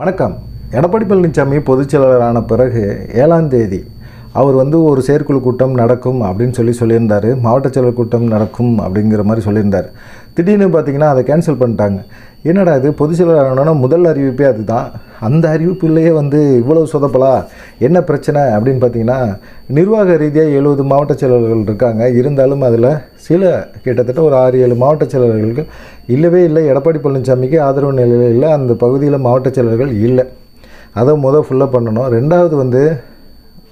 வணக்கம். எடப்பாடி பழனிசாமி பொதுச் செயலாளரான பிறகு ஏழாம் தேதி அவர் வந்து ஒரு செயற்குழு கூட்டம் நடக்கும் அப்படின்னு சொல்லி சொல்லியிருந்தார். மாவட்ட செயலர் கூட்டம் நடக்கும் அப்படிங்கிற மாதிரி சொல்லியிருந்தார். திடீர்னு பார்த்தீங்கன்னா அதை கேன்சல் பண்ணிட்டாங்க. என்னடா இது? பொது செயலாளர்னா முதல் அறிவிப்பே அதுதான். அந்த அறிவிப்புலேயே வந்து இவ்வளவு சொதப்பலா? என்ன பிரச்சனை? அப்படின்னு பார்த்தீங்கன்னா நிர்வாக ரீதியாக எழுபது மாவட்ட செயலர்கள் இருக்காங்க. இருந்தாலும் அதில் சில கிட்டத்தட்ட ஒரு ஆறு ஏழு மாவட்ட செயலர்களுக்கு இல்லவே இல்லை. எடப்பாடி பழனிசாமிக்கு ஆதரவு நிலையில் இல்லை. அந்த பகுதியில் மாவட்ட செயலர்கள் இல்லை. அதை முதல் ஃபுல்லாக பண்ணணும். ரெண்டாவது வந்து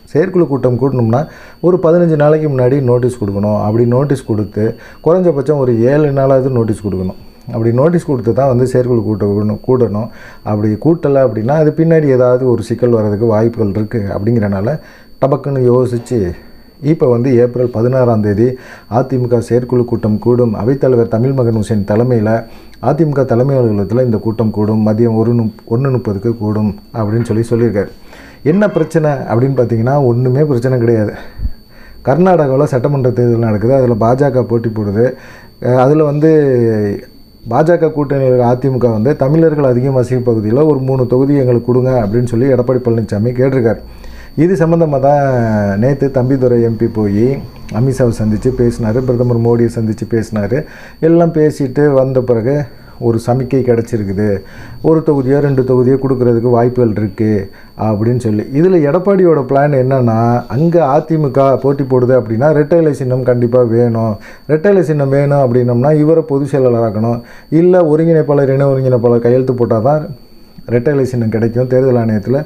செயற்குழு கூட்டம் கூட்டணும்னா ஒரு பதினஞ்சு நாளைக்கு முன்னாடி நோட்டீஸ் கொடுக்கணும். அப்படி நோட்டீஸ் கொடுத்து குறைஞ்சபட்சம் ஒரு ஏழு நாளாவது நோட்டீஸ் கொடுக்கணும். அப்படி நோட்டீஸ் கொடுத்து தான் வந்து செயற்குழு கூட்டணும் கூடணும். அப்படி கூட்டலை அப்படின்னா அது பின்னாடி ஏதாவது ஒரு சிக்கல் வர்றதுக்கு வாய்ப்புகள் இருக்குது அப்படிங்கிறனால டபக்குன்னு யோசித்து இப்போ வந்து ஏப்ரல் பதினாறாம் தேதி அதிமுக செயற்குழு கூட்டம் கூடும். அவைத்தலைவர் தமிழ் மகன் ஹுசேன் தலைமையில் அதிமுக தலைமை அலுவலகத்தில் இந்த கூட்டம் கூடும். மதியம் ஒரு நு ஒன்று முப்பதுக்கு கூடும் அப்படின்னு சொல்லி சொல்லியிருக்காரு. என்ன பிரச்சனை அப்படின்னு பார்த்தீங்கன்னா ஒன்றுமே பிரச்சனை கிடையாது. கர்நாடகாவில் சட்டமன்ற தேர்தல் நடக்குது. அதில் பாஜக போட்டி போடுது. அதில் வந்து பாஜக கூட்டணியில் அதிமுக வந்து தமிழர்கள் அதிகம் வசிக்கும் பகுதியில் ஒரு மூணு தொகுதி எங்களுக்கு கொடுங்க அப்படின்னு சொல்லி எடப்பாடி பழனிசாமி கேட்டிருக்காரு. இது சம்மந்தமாக தான் நேற்று தம்பிதுரை எம்பி போய் அமித்ஷாவை சந்தித்து பேசினார் பிரதமர் மோடியை சந்தித்து பேசினார். எல்லாம் பேசிட்டு வந்த பிறகு ஒரு சமிக்கை கிடச்சிருக்குது. ஒரு தொகுதியோ ரெண்டு தொகுதியோ கொடுக்கறதுக்கு வாய்ப்புகள் இருக்குது அப்படின்னு சொல்லி. இதில் எடப்பாடியோட பிளான் என்னென்னா அங்கே அதிமுக போட்டி போடுது அப்படின்னா ரெட்டைலை சின்னம் கண்டிப்பாக வேணும். ரெட்டைலை சின்னம் வேணும் அப்படின்னம்னா இவரை பொதுச் செயலாளராக்கணும். இல்லை ஒருங்கிணைப்பாளர் இணை ஒருங்கிணைப்பாளர் கையெழுத்து போட்டால் தான் ரெட்டைலை சின்னம் கிடைக்கும். தேர்தல் ஆணையத்தில்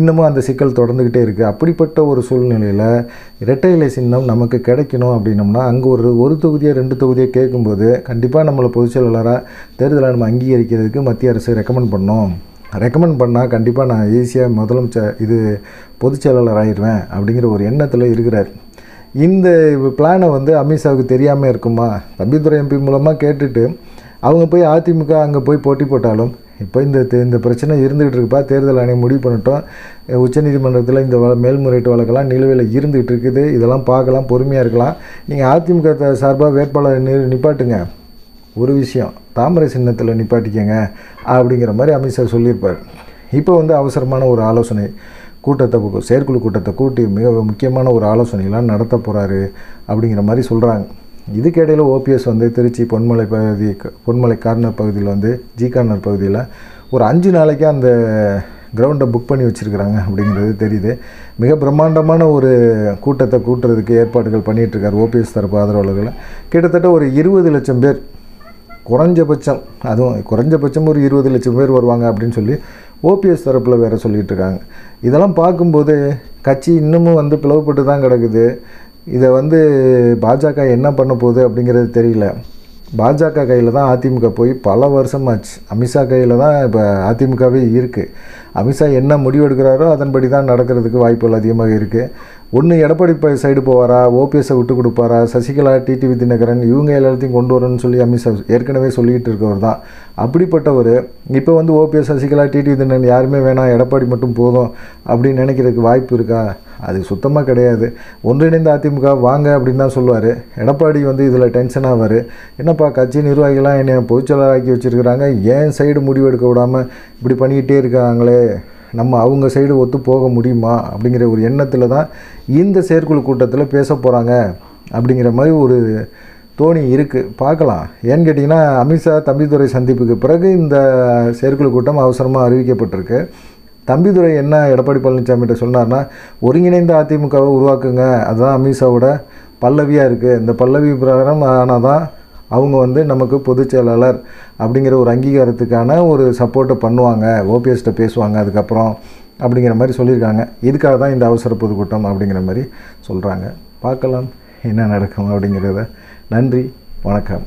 இன்னமும் அந்த சிக்கல் தொடர்ந்துக்கிட்டே இருக்குது அப்படிப்பட்ட ஒரு சூழ்நிலையில் இரட்டை இலை சின்னம் நமக்கு கிடைக்கணும் அப்படின்னம்னா அங்கே ஒரு ஒரு தொகுதியை ரெண்டு தொகுதியை கேட்கும்போது கண்டிப்பாக நம்மளை பொதுச் செயலாளராக தேர்தல் ஆணையம் அங்கீகரிக்கிறதுக்கு மத்திய அரசு ரெக்கமெண்ட் பண்ணோம். ரெக்கமெண்ட் பண்ணால் கண்டிப்பாக நான் ஈஸியாக முதலமைச்சர் இது பொதுச் செயலாளர் ஆயிடுவேன் அப்படிங்கிற ஒரு எண்ணத்தில் இருக்கிறார். இந்த பிளானை வந்து அமித்ஷாவுக்கு தெரியாமல் இருக்குமா? தம்பிதுரை எம்பி மூலமாக கேட்டுட்டு அவங்க போய் அதிமுக அங்கே போய் போட்டி போட்டாலும் இப்போ இந்த இந்த பிரச்சனை இருந்துகிட்டு இருக்குப்பா. தேர்தல் ஆணையம் முடிவு பண்ணிட்டோம். உச்சநீதிமன்றத்தில் இந்த வ மேல்முறையீட்டு வழக்கெல்லாம் நிலுவையில் இருந்துகிட்டு இருக்குது. இதெல்லாம் பார்க்கலாம் பொறுமையாக இருக்கலாம். நீங்கள் அதிமுக சார்பாக வேட்பாளர் நி நிப்பாட்டுங்க. ஒரு விஷயம் தாமரை சின்னத்தில் நிப்பாட்டிக்கங்க அப்படிங்கிற மாதிரி அமித்ஷா சொல்லியிருப்பார். இப்போ வந்து அவசரமான ஒரு ஆலோசனை கூட்டத்தை செயற்குழு கூட்டத்தை கூட்டி மிக முக்கியமான ஒரு ஆலோசனைலாம் நடத்த போகிறாரு அப்படிங்கிற மாதிரி சொல்கிறாங்க இதுக்கிடையில் ஓபிஎஸ் வந்து திருச்சி பொன்மலை பகுதி பொன்மலை கார்னர் பகுதியில் வந்து ஜி கார்னர் பகுதியில் ஒரு அஞ்சு நாளைக்கு அந்த கிரவுண்டை புக் பண்ணி வச்சுருக்கிறாங்க அப்படிங்கிறது தெரியுது. மிக பிரம்மாண்டமான ஒரு கூட்டத்தை கூட்டுறதுக்கு ஏற்பாடுகள் பண்ணிகிட்டு இருக்கார் ஓபிஎஸ் தரப்பு ஆதரவாளர்கள். கிட்டத்தட்ட ஒரு இருபது லட்சம் பேர் குறைஞ்சபட்சம் அதுவும் குறைஞ்சபட்சம் ஒரு இருபது லட்சம் பேர் வருவாங்க அப்படின்னு சொல்லி ஓபிஎஸ் தரப்பில் வேறு சொல்லிகிட்டு இருக்காங்க இதெல்லாம் பார்க்கும்போது கட்சி இன்னமும் வந்து பிளவுபட்டு தான் கிடக்குது. இதை வந்து பாஜக என்ன பண்ண போகுது அப்படிங்கிறது தெரியல. பாஜக கையில் தான் அதிமுக போய் பல வருஷமாச்சு அமித்ஷா கையில் தான் இப்போ அதிமுகவே இருக்குது அமித்ஷா என்ன முடிவெடுக்கிறாரோ அதன்படி தான் நடக்கிறதுக்கு வாய்ப்புகள் அதிகமாக இருக்குது ஒன்று எடப்பாடி சைடு போவாரா? ஓபிஎஸ்ஸை விட்டு கொடுப்பாரா? சசிகலா டிடிவி தினகரன் இவங்க எல்லாத்தையும் கொண்டு வரணும்னு சொல்லி அமித்ஷா ஏற்கனவே சொல்லிக்கிட்டு இருக்கவர் தான். அப்படிப்பட்டவர் இப்போ வந்து ஓபிஎஸ் சசிகலா டிடிவி தினகரன் யாருமே வேணாம் எடப்பாடி மட்டும் போதும் அப்படின்னு நினைக்கிறதுக்கு வாய்ப்பு இருக்கா? அது சுத்தமாக கிடையாது. ஒன்றிணைந்த அதிமுக வாங்க அப்படின்னு தான் சொல்லுவார். எடப்பாடி வந்து இதில் டென்ஷன் ஆவார். என்னப்பா கட்சி நிர்வாகிகளாம் என்னை பொதுச்செயலாளராக்கி வச்சுருக்கிறாங்க? ஏன் சைடு முடிவெடுக்க விடாமல் இப்படி பண்ணிக்கிட்டே இருக்காங்களே? நம்ம அவங்க சைடு ஒத்து போக முடியுமா? அப்படிங்கிற ஒரு எண்ணத்தில் தான் இந்த செயற்குழு கூட்டத்தில் பேச போகிறாங்க அப்படிங்கிற மாதிரி ஒரு தோணி இருக்குது பார்க்கலாம். ஏன்னு கேட்டிங்கன்னா அமித்ஷா தம்பிதுரை சந்திப்புக்கு பிறகு இந்த செயற்குழு கூட்டம் அவசரமாக அறிவிக்கப்பட்டிருக்கு. தம்பிதுரை என்ன எடப்பாடி பழனிசாமிகிட்ட சொன்னார்னா ஒருங்கிணைந்த அதிமுகவை உருவாக்குங்க. அதுதான் அமித்ஷாவோட பல்லவியாக இருக்குது இந்த பல்லவி பிரகாரம் ஆனால் தான் அவங்க வந்து நமக்கு பொதுச் செயலாளர். அப்படிங்கிற ஒரு அங்கீகாரத்துக்கான ஒரு சப்போர்ட்டை பண்ணுவாங்க. ஓபிஎஸ்கிட்ட பேசுவாங்க அதுக்கப்புறம் அப்படிங்கிற மாதிரி சொல்லியிருக்காங்க. இதுக்காக தான் இந்த அவசர பொதுக்கூட்டம் அப்படிங்கிற மாதிரி சொல்கிறாங்க பார்க்கலாம் என்ன நடக்கும் அப்படிங்கிறத. நன்றி வணக்கம்.